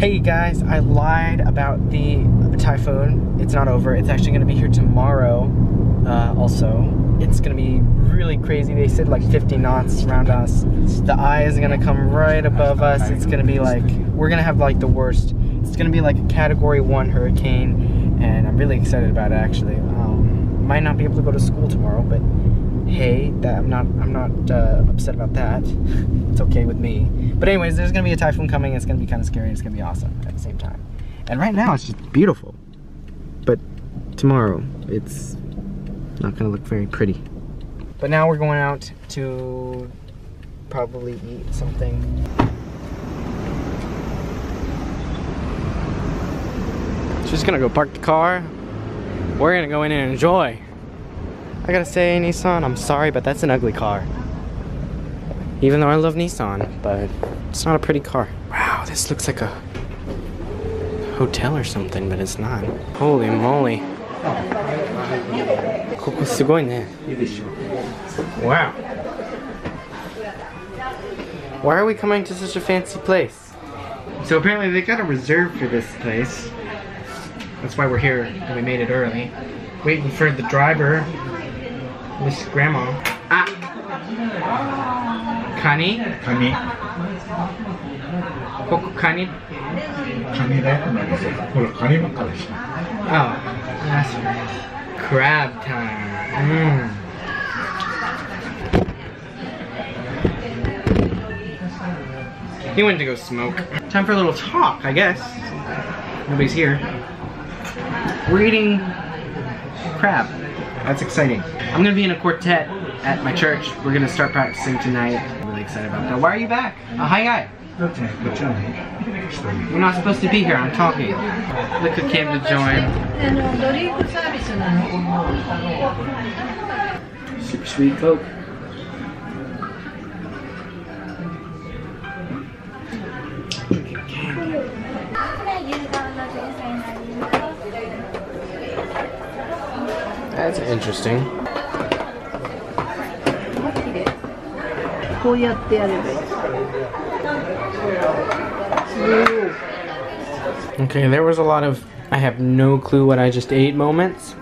Hey guys, I lied about the typhoon. It's not over. It's actually gonna be here tomorrow. Uh, also, it's gonna be really crazy. They said like 50 knots around us. The eye is gonna come right above us. It's gonna be like we're gonna have like the worst. It's gonna be like a Category One hurricane, and I'm really excited about it. Actually, um, might not be able to go to school tomorrow, but hey, that I'm not I'm not uh, upset about that. It's okay with me. But anyways, there's gonna be a typhoon coming. It's gonna be kind of scary. It's gonna be awesome at the same time. And right now it's just beautiful. But tomorrow it's not gonna look very pretty. But now we're going out to probably eat something. She's gonna go park the car. We're gonna go in and enjoy. I gotta say, Nissan, I'm sorry, but that's an ugly car. Even though I love Nissan, but it's not a pretty car. Wow, this looks like a hotel or something, but it's not. Holy moly. Wow. Why are we coming to such a fancy place? So apparently they got a reserve for this place. That's why we're here, we made it early. Waiting for the driver Miss Grandma. Ah! Kani? Kani. Koko Kani? Kani that? Kani Oh, that's right. Crab time. Mm. He went to go smoke. Time for a little talk, I guess. Nobody's here. We're eating crab. That's exciting. I'm gonna be in a quartet at my church. We're gonna start practicing tonight. I'm really excited about that. Why are you back? Uh, hi, guy. We're not supposed to be here, I'm talking. Look who came to join. Super sweet Coke. That's interesting. こうやってやればいい。 Okay, there was a lot of I have no clue what I just ate moments.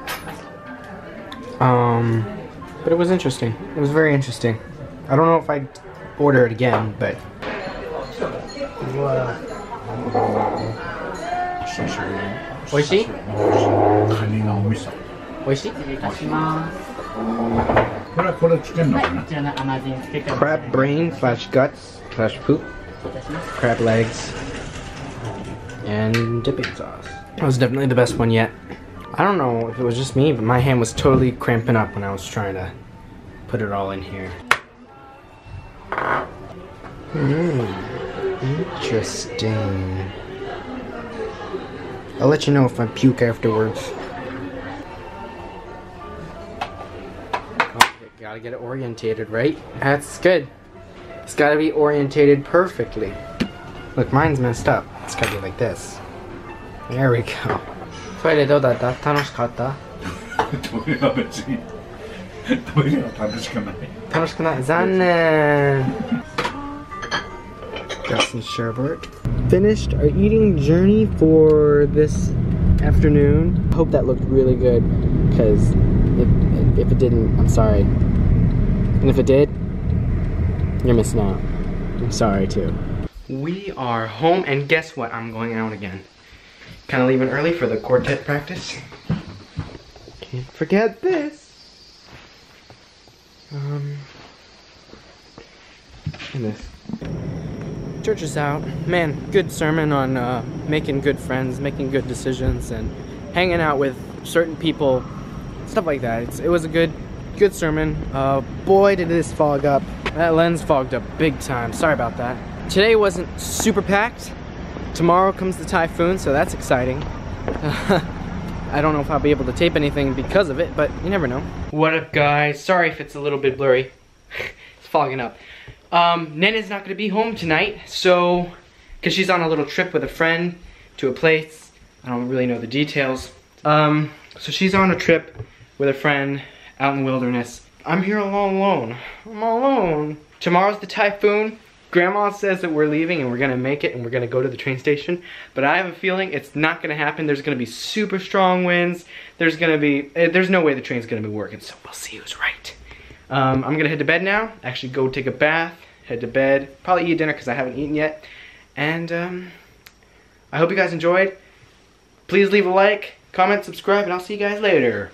Um, but it was interesting. It was very interesting. I don't know if I'd order it again, but 美味しいカニのお味噌。美味しいこれはこれつけんのかな。 Crab brain slash guts slash poop, crab legs, and dipping sauce. That was definitely the best one yet. I don't know if it was just me, but my hand was totally cramping up when I was trying to put it all in here. Hmm, interesting. I'll let you know if I puke afterwards. gotta get it orientated, right? That's good. It's gotta be orientated perfectly. Look, mine's messed up. It's gotta be like this. There we go. トイレどうだった楽しかったトイレは別に。トイレは楽しくない。楽しくない残念 Got some sherbet. Finished our eating journey for this afternoon. Hope that looked really good, because if, if it didn't, I'm sorry. And if it did, you're missing out. I'm sorry too. We are home, and guess what? I'm going out again. Kind of leaving early for the quartet practice. Can't forget this. Um, and this. Church is out. Man, good sermon on uh, making good friends, making good decisions, and hanging out with certain people, stuff like that. It's, it was a good, good sermon. Uh, boy, did this fog up. That lens fogged up big time. Sorry about that. Today wasn't super packed. Tomorrow comes the typhoon, so that's exciting. I don't know if I'll be able to tape anything because of it, but you never know. What up, guys? Sorry if it's a little bit blurry. it's fogging up. Um, Nena's not gonna be home tonight, so, cause she's on a little trip with a friend to a place. I don't really know the details. Um, so she's on a trip with a friend out in the wilderness. I'm here all alone. I'm alone. Tomorrow's the typhoon. Grandma says that we're leaving and we're gonna make it and we're gonna go to the train station, but I have a feeling it's not gonna happen. There's gonna be super strong winds. There's gonna be, eh, there's no way the train's gonna be working, so we'll see who's right. Um, I'm gonna head to bed now, actually go take a bath, head to bed, probably eat dinner because I haven't eaten yet. And um, I hope you guys enjoyed. Please leave a like, comment, subscribe, and I'll see you guys later.